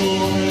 Lord.